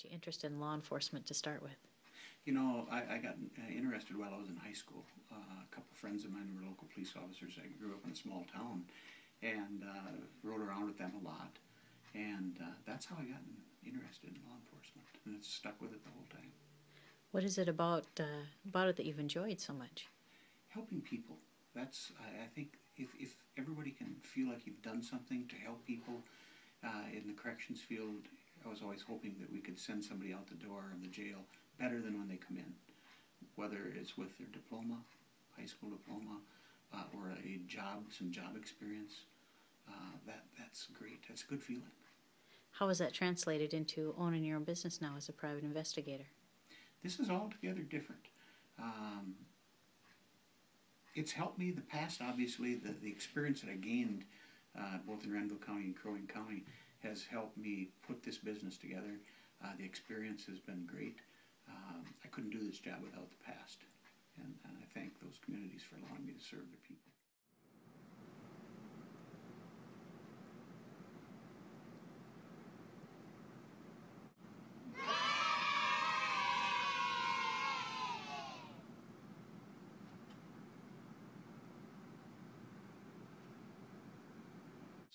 got you interested in law enforcement to start with? You know, I, I got uh, interested while I was in high school. Uh, a couple of friends of mine were local police officers. I grew up in a small town and uh, rode around with them a lot. And uh, that's how I got interested in law enforcement. And it's stuck with it the whole time. What is it about uh, about it that you've enjoyed so much? Helping people. That's, I, I think, if, if everybody can feel like you've done something to help people uh, in the corrections field, I was always hoping that we could send somebody out the door of the jail better than when they come in, whether it's with their diploma, high school diploma, uh, or a job, some job experience. Uh, that that's great. That's a good feeling. How is that translated into owning your own business now as a private investigator? This is altogether different. Um, it's helped me the past, obviously, the, the experience that I gained uh, both in Renville County and Crow Wing County has helped me put this business together. Uh, the experience has been great. Um, I couldn't do this job without the past, and, and I thank those communities for allowing me to serve their people.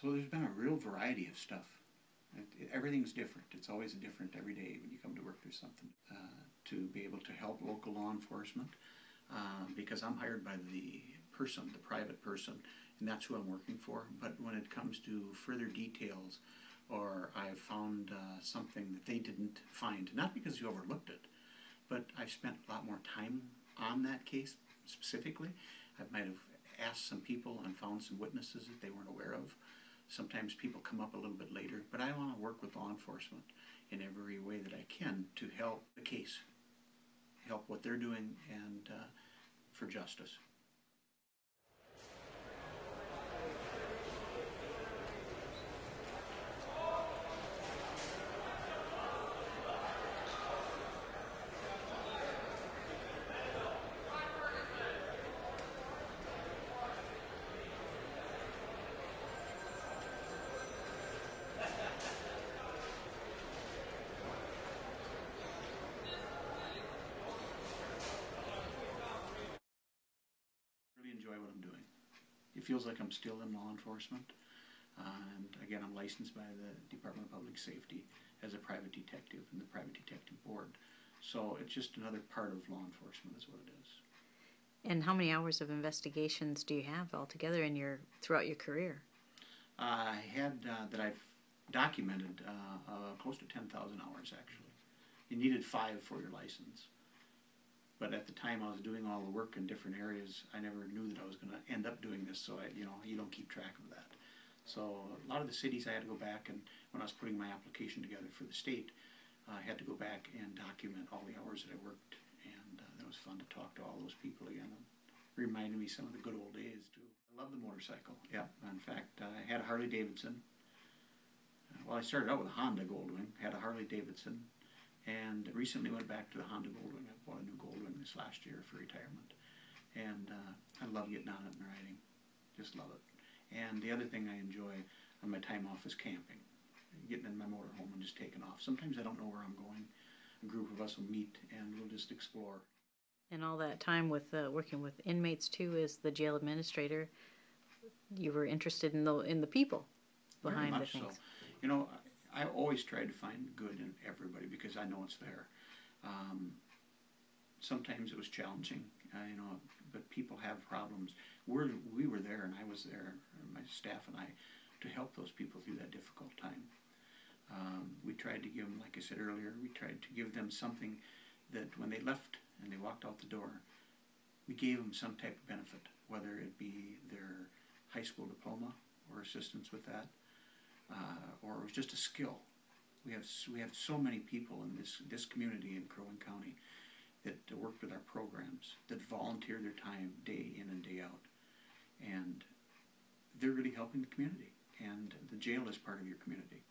So there's been a real variety of stuff. It, it, everything's different. It's always different every day when you come to work. There's something uh, to be able to help local law enforcement uh, because I'm hired by the person, the private person, and that's who I'm working for. But when it comes to further details, or I've found uh, something that they didn't find, not because you overlooked it, but I've spent a lot more time on that case specifically. I might have asked some people and found some witnesses that they weren't aware of. Sometimes people come up a little bit later, but I want to work with law enforcement in every way that I can to help the case, help what they're doing, and uh, for justice. really enjoy what I'm doing. It feels like I'm still in law enforcement. Uh, and again, I'm licensed by the Department of Public Safety as a private detective and the Private Detective Board. So it's just another part of law enforcement, is what it is. And how many hours of investigations do you have altogether in your throughout your career? I had uh, that I've documented uh, uh, close to 10,000 hours actually. You needed five for your license. But at the time I was doing all the work in different areas, I never knew that I was going to end up doing this, so I, you know, you don't keep track of that. So a lot of the cities I had to go back and when I was putting my application together for the state, I had to go back and document all the hours that I worked, and uh, that was fun to talk to all those people again. It reminded me some of the good old days too. I love the motorcycle. Yeah, in fact, I had a Harley Davidson. Well, I started out with a Honda Goldwing, had a Harley Davidson, and recently went back to the Honda Goldwing. I bought a new Goldwing this last year for retirement. And uh, I love getting on it and riding. Just love it. And the other thing I enjoy on my time off is camping. Getting in my motorhome and just taking off. Sometimes I don't know where I'm going. A group of us will meet and we'll just explore. And all that time with uh, working with inmates too as the jail administrator, you were interested in the in the people behind Very the much things. so. You know, I always try to find good in everybody because I know it's there. Um, sometimes it was challenging, uh, you know, but people have problems. We're, we were there, and I was there, my staff and I, to help those people through that difficult time. Um, we tried to give them, like I said earlier, we tried to give them something that when they left and they walked out the door, we gave them some type of benefit, whether it be their high school diploma or assistance with that, uh, or it was just a skill. We have we have so many people in this this community in Crow Wing County that work with our programs that volunteer their time day in and day out, and they're really helping the community. And the jail is part of your community.